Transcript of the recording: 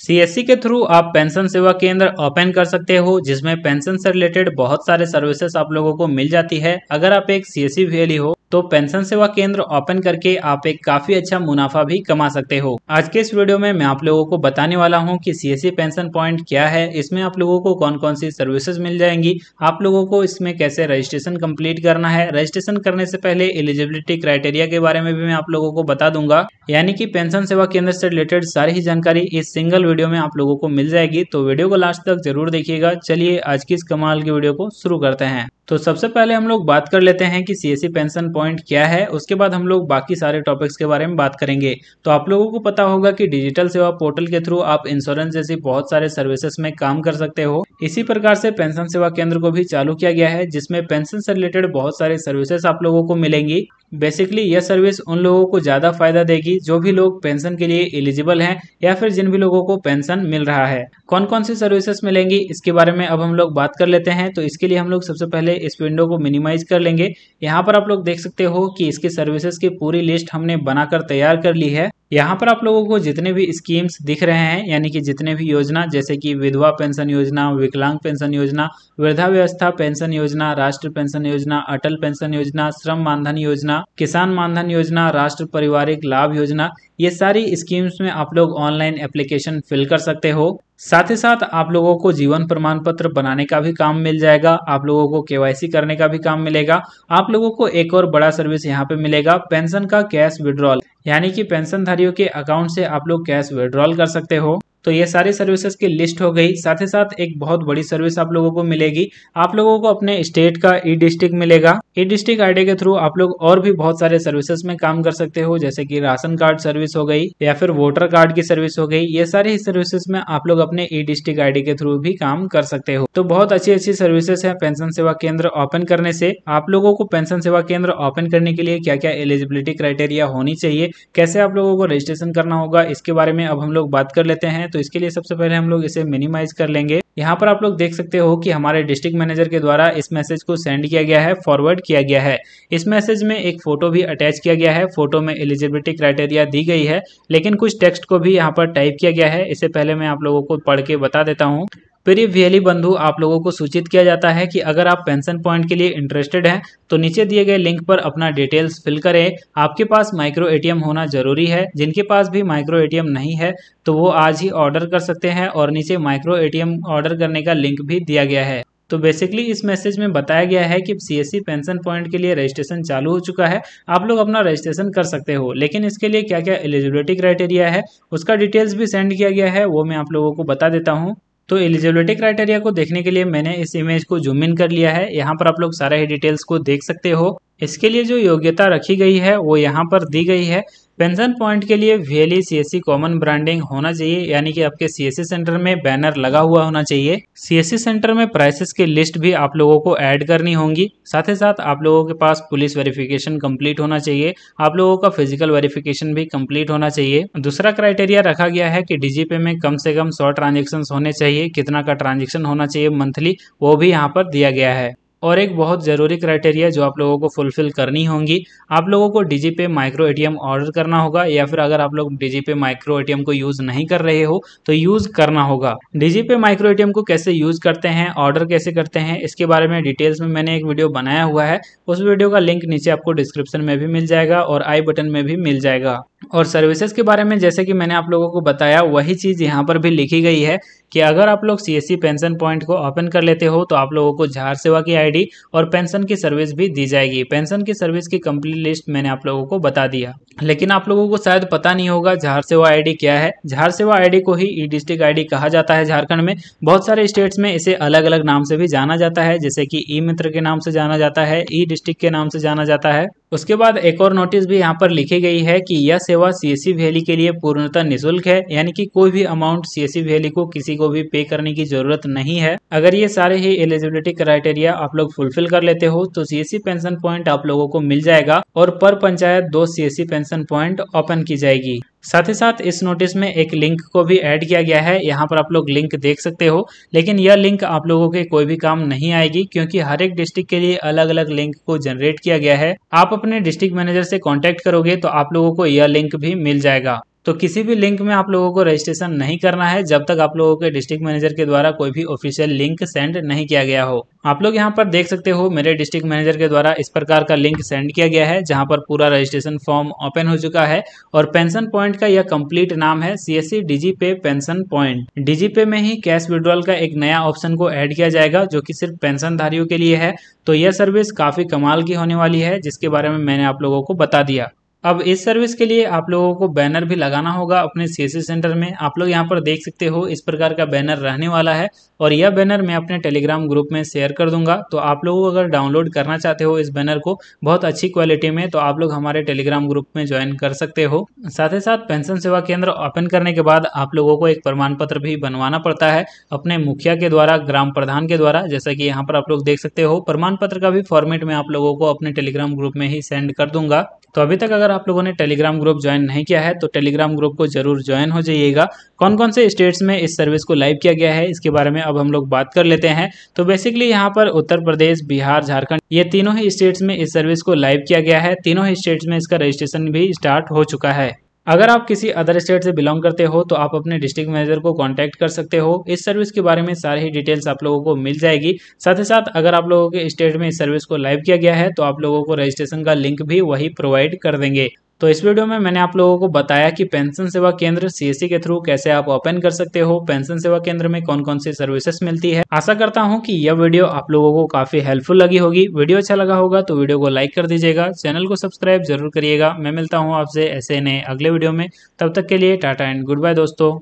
CSC के through आप pension सेवा केंद्र ओपन कर सकते हो, जिसमें पेंशन से रिलेटेड बहुत सारे सर्विसेज़ आप लोगों को मिल जाती है। अगर आप एक सी एस हो तो पेंशन सेवा केंद्र ओपन करके आप एक काफ़ी अच्छा मुनाफा भी कमा सकते हो। आज के इस वीडियो में मैं आप लोगों को बताने वाला हूँ कि सीएससी पेंशन पॉइंट क्या है, इसमें आप लोगों को कौन कौन सी सर्विसेज़ मिल जाएँगी, आप लोगों को इसमें कैसे रजिस्ट्रेशन कंप्लीट करना है। रजिस्ट्रेशन करने से पहले एलिजिबिलिटी क्राइटेरिया के बारे में भी मैं आप लोगों को बता दूँगा। यानी कि पेंशन सेवा केंद्र से रिलेटेड सारी ही जानकारी इस सिंगल वीडियो में आप लोगों को मिल जाएगी। तो वीडियो को लास्ट तक ज़रूर देखिएगा। चलिए आज की इस कमाल की वीडियो को शुरू करते हैं। तो सबसे पहले हम लोग बात कर लेते हैं कि सीएससी पेंशन पॉइंट क्या है। उसके बाद हम लोग बाकी सारे टॉपिक्स के बारे में बात करेंगे। तो आप लोगों को पता होगा कि डिजिटल सेवा पोर्टल के थ्रू आप इंश्योरेंस जैसी बहुत सारे सर्विसेज़ में काम कर सकते हो। इसी प्रकार से पेंशन सेवा केंद्र को भी चालू किया गया है, जिसमें पेंशन से रिलेटेड बहुत सारी सर्विसेस आप लोगों को मिलेंगी। बेसिकली यह सर्विस उन लोगों को ज़्यादा फ़ायदा देगी जो भी लोग पेंशन के लिए एलिजिबल हैं या फिर जिन भी लोगों को पेंशन मिल रहा है। कौन कौन सी सर्विसेज़ मिलेंगी, इसके बारे में अब हम लोग बात कर लेते हैं। तो इसके लिए हम लोग सबसे पहले इस विंडो को मिनिमाइज कर लेंगे। यहाँ पर आप लोग देख सकते हो कि इसकी सर्विसेज़ की पूरी लिस्ट हमने बनाकर तैयार कर ली है। यहाँ पर आप लोगों को जितने भी स्कीम्स दिख रहे हैं, यानी कि जितने भी योजना, जैसे कि विधवा पेंशन योजना, विकलांग पेंशन योजना, वृद्धा व्यवस्था पेंशन योजना, राष्ट्र पेंशन योजना, अटल पेंशन योजना, श्रम मानधन योजना, किसान मानधन योजना, राष्ट्र पारिवारिक लाभ योजना, ये सारी स्कीम्स में आप लोग ऑनलाइन एप्लीकेशन फिल कर सकते हो। साथ ही साथ आप लोगों को जीवन प्रमाण पत्र बनाने का भी काम मिल जाएगा, आप लोगों को केवाईसी करने का भी काम मिलेगा, आप लोगों को एक और बड़ा सर्विस यहाँ पे मिलेगा, पेंशन का कैश विड्रॉल यानी कि पेंशनधारियों के अकाउंट से आप लोग कैश विड्रॉल कर सकते हो। तो ये सारी सर्विसेज़ की लिस्ट हो गई। साथ ही साथ एक बहुत बड़ी सर्विस आप लोगों को मिलेगी। आप लोगों को अपने स्टेट का ई डिस्ट्रिक्ट मिलेगा। ई डिस्ट्रिक्ट आईडी के थ्रू आप लोग और भी बहुत सारे सर्विसेज़ में काम कर सकते हो, जैसे कि राशन कार्ड सर्विस हो गई, या फिर वोटर कार्ड की सर्विस हो गई। ये सारी सर्विसेज़ में आप लोग अपने ई डिस्ट्रिक्ट आईडी के थ्रू भी काम कर सकते हो। तो बहुत अच्छी अच्छी सर्विसेज़ है पेंशन सेवा केंद्र ओपन करने से। आप लोगों को पेंशन सेवा केंद्र ओपन करने के लिए क्या क्या एलिजिबिलिटी क्राइटेरिया होनी चाहिए, कैसे आप लोगों को रजिस्ट्रेशन करना होगा, इसके बारे में अब हम लोग बात कर लेते हैं। तो इसके लिए सबसे पहले हम लोग इसे मिनिमाइज कर लेंगे। यहाँ पर आप लोग देख सकते हो कि हमारे डिस्ट्रिक्ट मैनेजर के द्वारा इस मैसेज को सेंड किया गया है फॉरवर्ड किया गया है। इस मैसेज में एक फ़ोटो भी अटैच किया गया है। फ़ोटो में एलिजिबिलिटी क्राइटेरिया दी गई है, लेकिन कुछ टेक्स्ट को भी यहाँ पर टाइप किया गया है। इससे पहले मैं आप लोगों को पढ़ के बता देता हूँ। प्रिय वीएलई बंधु आप लोगों को सूचित किया जाता है कि अगर आप पेंशन पॉइंट के लिए इंटरेस्टेड हैं तो नीचे दिए गए लिंक पर अपना डिटेल्स फिल करें। आपके पास माइक्रो एटीएम होना ज़रूरी है। जिनके पास भी माइक्रो एटीएम नहीं है तो वो आज ही ऑर्डर कर सकते हैं और नीचे माइक्रो एटीएम ऑर्डर करने का लिंक भी दिया गया है। तो बेसिकली इस मैसेज में बताया गया है कि सीएससी पेंशन पॉइंट के लिए रजिस्ट्रेशन चालू हो चुका है। आप लोग अपना रजिस्ट्रेशन कर सकते हो, लेकिन इसके लिए क्या क्या एलिजिबिलिटी क्राइटेरिया है, उसका डिटेल्स भी सेंड किया गया है, वो मैं आप लोगों को बता देता हूँ। तो एलिजिबिलिटी क्राइटेरिया को देखने के लिए मैंने इस इमेज को जूम इन कर लिया है। यहाँ पर आप लोग सारे ही डिटेल्स को देख सकते हो। इसके लिए जो योग्यता रखी गई है, वो यहाँ पर दी गई है। पेंशन पॉइंट के लिए वीएलई सीएससी कॉमन ब्रांडिंग होना चाहिए, यानी कि आपके सीएससी सेंटर में बैनर लगा हुआ होना चाहिए। सीएससी सेंटर में प्राइसेस की लिस्ट भी आप लोगों को ऐड करनी होगी। साथ ही साथ आप लोगों के पास पुलिस वेरिफिकेशन कंप्लीट होना चाहिए। आप लोगों का फ़िज़िकल वेरिफिकेशन भी कंप्लीट होना चाहिए। दूसरा क्राइटेरिया रखा गया है कि डीजीपे में कम से कम सौ ट्रांजेक्शन होने चाहिए। कितना का ट्रांजेक्शन होना चाहिए मंथली वो भी यहाँ पर दिया गया है। और एक बहुत ज़रूरी क्राइटेरिया जो आप लोगों को फुलफिल करनी होंगी। आप लोगों को डीजी पे माइक्रो एटीएम ऑर्डर करना होगा या फिर अगर आप लोग डीजी पे माइक्रो एटीएम को यूज़ नहीं कर रहे हो तो यूज़ करना होगा। डीजी पे माइक्रो एटीएम को कैसे यूज़ करते हैं ऑर्डर कैसे करते हैं, इसके बारे में डिटेल्स में मैंने एक वीडियो बनाया हुआ है। उस वीडियो का लिंक नीचे आपको डिस्क्रिप्शन में भी मिल जाएगा और आई बटन में भी मिल जाएगा। और सर्विसेज़ के बारे में जैसे कि मैंने आप लोगों को बताया, वही चीज़ यहाँ पर भी लिखी गई है कि अगर आप लोग सीएससी पेंशन पॉइंट को ओपन कर लेते हो तो आप लोगों को झार सेवा की आईडी और पेंशन की सर्विस भी दी जाएगी। पेंशन की सर्विस की कंप्लीट लिस्ट मैंने आप लोगों को बता दिया। लेकिन आप लोगों को शायद पता नहीं होगा झार सेवा आईडी क्या है। झार सेवा आईडी को ही ई डिस्ट्रिक्ट आईडी कहा जाता है झारखंड में। बहुत सारे स्टेट्स में इसे अलग अलग नाम से भी जाना जाता है, जैसे कि ई मित्र के नाम से जाना जाता है ई डिस्ट्रिक्ट के नाम से जाना जाता है। उसके बाद एक और नोटिस भी यहाँ पर लिखी गई है कि यह सेवा सीएससी वैली के लिए पूर्णतः निशुल्क है, यानी कि कोई भी अमाउंट सीएससी वैली को किसी को भी पे करने की ज़रूरत नहीं है। अगर ये सारे ही एलिजिबिलिटी क्राइटेरिया आप लोग फुलफिल कर लेते हो तो सीएससी पेंशन पॉइंट आप लोगों को मिल जाएगा और पर पंचायत दो सीएससी पेंशन पॉइंट ओपन की जाएगी। साथ ही साथ इस नोटिस में एक लिंक को भी ऐड किया गया है। यहाँ पर आप लोग लिंक देख सकते हो, लेकिन यह लिंक आप लोगों के कोई भी काम नहीं आएगी, क्योंकि हर एक डिस्ट्रिक्ट के लिए अलग अलग लिंक को जनरेट किया गया है। आप अपने डिस्ट्रिक्ट मैनेजर से कॉन्टेक्ट करोगे तो आप लोगों को यह लिंक भी मिल जाएगा। तो किसी भी लिंक में आप लोगों को रजिस्ट्रेशन नहीं करना है, जब तक आप लोगों के डिस्ट्रिक्ट मैनेजर के द्वारा कोई भी ऑफिशियल लिंक सेंड नहीं किया गया हो। आप लोग यहाँ पर देख सकते हो, मेरे डिस्ट्रिक्ट मैनेजर के द्वारा इस प्रकार का लिंक सेंड किया गया है, जहाँ पर पूरा रजिस्ट्रेशन फॉर्म ओपन हो चुका है। और पेंशन पॉइंट का यह कंप्लीट नाम है सी एस सी पे पेंशन पॉइंट डीजीपे में ही कैश विड्रॉल का एक नया ऑप्शन को ऐड किया जाएगा, जो कि सिर्फ़ पेंशनधारियों के लिए है। तो यह सर्विस काफ़ी कमाल की होने वाली है, जिसके बारे में मैंने आप लोगों को बता दिया। अब इस सर्विस के लिए आप लोगों को बैनर भी लगाना होगा अपने सी सेंटर में। आप लोग यहाँ पर देख सकते हो, इस प्रकार का बैनर रहने वाला है। और यह बैनर मैं अपने टेलीग्राम ग्रुप में शेयर कर दूँगा। तो आप लोग अगर डाउनलोड करना चाहते हो इस बैनर को बहुत अच्छी क्वालिटी में तो आप लोग हमारे टेलीग्राम ग्रुप में ज्वाइन कर सकते हो। साथ ही साथ पेंशन सेवा केंद्र ओपन करने के बाद आप लोगों को एक प्रमाण पत्र भी बनवाना पड़ता है अपने मुखिया के द्वारा, ग्राम प्रधान के द्वारा। जैसा कि यहाँ पर आप लोग देख सकते हो, प्रमाण पत्र का भी फॉर्मेट में आप लोगों को अपने टेलीग्राम ग्रुप में ही सेंड कर दूँगा। तो अभी तक अगर आप लोगों ने टेलीग्राम ग्रुप ज्वाइन नहीं किया है तो टेलीग्राम ग्रुप को ज़रूर ज्वाइन हो जाइएगा। कौन कौन से स्टेट्स में इस सर्विस को लाइव किया गया है, इसके बारे में अब हम लोग बात कर लेते हैं। तो बेसिकली यहाँ पर उत्तर प्रदेश, बिहार, झारखंड, ये तीनों ही स्टेट्स में इस सर्विस को लाइव किया गया है। तीनों ही स्टेट्स में इसका रजिस्ट्रेशन भी स्टार्ट हो चुका है। अगर आप किसी अदर स्टेट से बिलोंग करते हो तो आप अपने डिस्ट्रिक्ट मैनेजर को कांटेक्ट कर सकते हो। इस सर्विस के बारे में सारी ही डिटेल्स आप लोगों को मिल जाएगी। साथ ही साथ, अगर आप लोगों के स्टेट में इस सर्विस को लाइव किया गया है तो आप लोगों को रजिस्ट्रेशन का लिंक भी वही प्रोवाइड कर देंगे। तो इस वीडियो में मैंने आप लोगों को बताया कि पेंशन सेवा केंद्र सीएससी के थ्रू कैसे आप ओपन कर सकते हो, पेंशन सेवा केंद्र में कौन कौन सी सर्विसेज़ मिलती है। आशा करता हूँ कि यह वीडियो आप लोगों को काफ़ी हेल्पफुल लगी होगी। वीडियो अच्छा लगा होगा तो वीडियो को लाइक कर दीजिएगा। चैनल को सब्सक्राइब ज़रूर करिएगा। मैं मिलता हूँ आपसे ऐसे नए अगले वीडियो में। तब तक के लिए टाटा एंड गुड बाय दोस्तों।